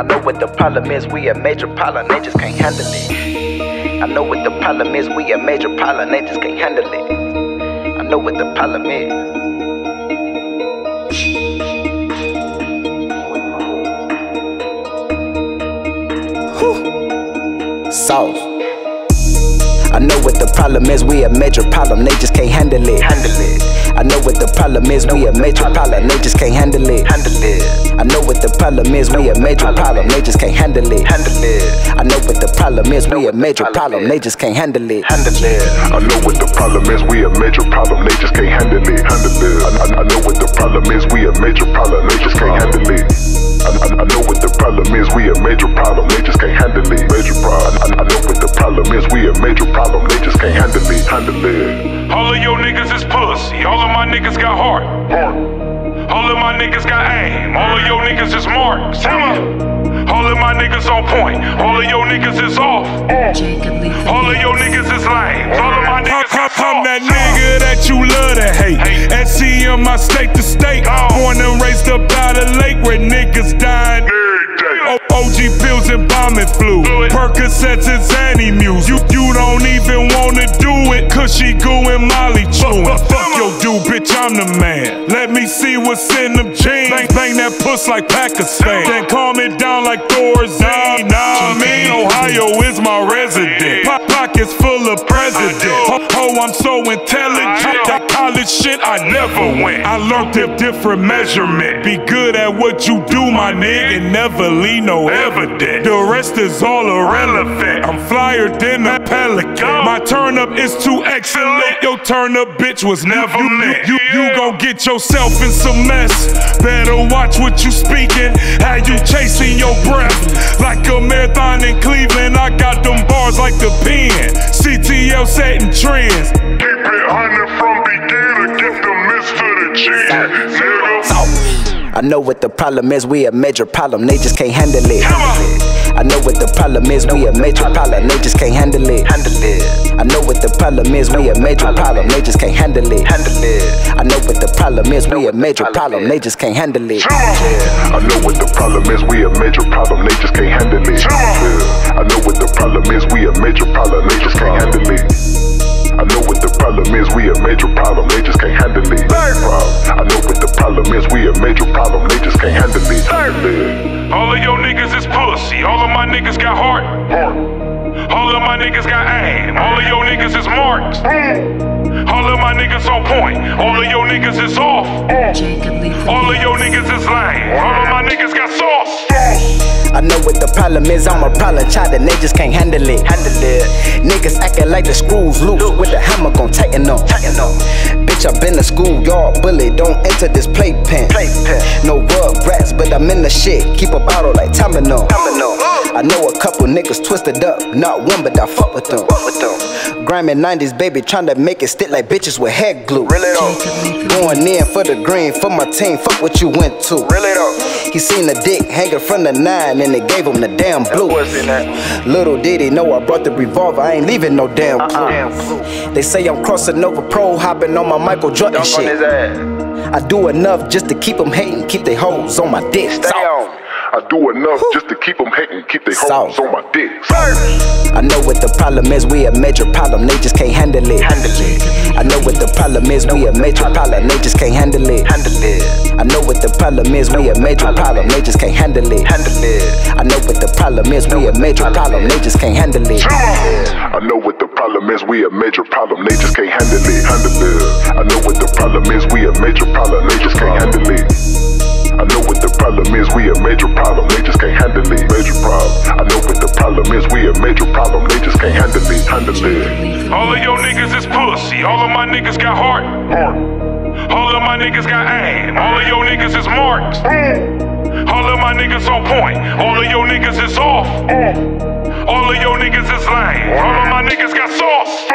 I know what the problem is, we a major problem, they just can't handle it. I know what the problem is, we a major problem, they just can't handle it. I know what the problem is. Sauce. I know what the problem is, we a major problem, they just can't handle it. Handle it. I know what the problem is, we a major problem, they just can't handle it. Handle it. I know what the problem is, we a major problem, they just can't handle it. Handle it. I know what the problem is, we a major problem, they just can't handle it. Handle it. I know what the problem is, we a major problem, they just can't handle it. Handle it. I, I, I know what the problem is, we a major problem, they just can't handle it. I, I, I know what the problem is, we a major problem, they just can't handle it. Major problem. I, I know can't handle it. Handle it. All of your niggas is pussy. All of my niggas got heart. Heart. All of my niggas got aim. All of your niggas is marks. All of my niggas on point. All of your niggas is off. Uh. All of your niggas is lame. All of my niggas I'm, I'm that nigga that you love to hate. SCM, my state to state. Born and raised up by the lake where niggas dying. OG pills and bombing flu. Percocets and Zanny Muse. You, you don't even wanna do it. Cushy goo and Molly chewing. Fuck your dude, bitch, I'm the man. Let me see what's in them jeans. Bang, bang that puss like Pakistan. Then calm it down like Thorazine. Nah, I mean, Ohio is my resident. Po- pockets full of presidents. Ho, oh, ho, I'm so intelligent. That college shit I never went. I learned a different measurement. Be good at what you do, my nigga. and Never leave no evidence. The rest is all irrelevant. I'm flyer than a pelican. My turn up is too excellent. Your turn up, bitch, was never you, meant. You, you, you gon' get yourself in some mess. Better watch what you speaking. How you chasing your breath. Like a marathon in Cleveland. I got them bars like the pen. CTL setting trends. Keep it hundred from beginner, get the miss to the chin, nigga. Sauce. I know what the problem is, we a major problem, they just can't handle it. I know what the problem is, we a major problem, they just can't handle it. Handle it. I know what the problem is, we a major problem, they just can't handle it. Handle it. I know what the problem is, we a major problem, they just can't handle it. I know what the problem is, we a major problem, they just can't handle it. I know what the problem is, we a major problem, they just can't handle it. All of my niggas got heart. All of my niggas got aim. All of your niggas is marks. All of my niggas on point. All of your niggas is off. All of your niggas is lame. All of my niggas got sauce. I know what the problem is, I'm a problem child and they just can't handle it. Handle it. Niggas acting like the screws loose, with the hammer gon' tighten them. Tighten up. Bitch, I been a schoolyard bully, don't enter this playpen. Playpen. No rug rats, but I'm in the shit. Keep a bottle like Tamino. Tamino. I know a couple niggas twisted up, not one, but I fuck with them. Fuck with them. Grimy 90s, baby, tryna make it stick like bitches with head glue. Really though. Going in for the green, for my team, fuck what you went to. Really though. He seen the dick hanging from the nine, and they gave him the damn blue. What's in that? Little did he know I brought the revolver, I ain't leaving no damn clue. Uh-uh. They say I'm crossing over pro, hopping on my Michael Jordan Dunk shit. I do enough just to keep them hating, keep they hoes on my dick. Stay. I do enough just to keep them hating, keep their hoes on my dick. I know what the problem is, we a major problem, they just can't handle it. Handle it. I know what the problem is, we a major problem, they just can't handle it. Handle it. I know what the problem is, we a major problem, they just can't handle it. Handle it. I know what the problem is, we a major problem, they just can't handle it. I know what the problem is, we a major problem, they just can't handle it. Handle it. I know what the problem is, we a major problem, they just can't handle it. Problem is, we a major problem, they just can't handle it. Major problem. I know what the problem is, we a major problem, they just can't handle it. Handle it. All of your niggas is pussy. All of my niggas got heart. All of my niggas got aim. All of your niggas is marks. All of my niggas on point. All of your niggas is off. All of your niggas is lame. All of my niggas got sauce.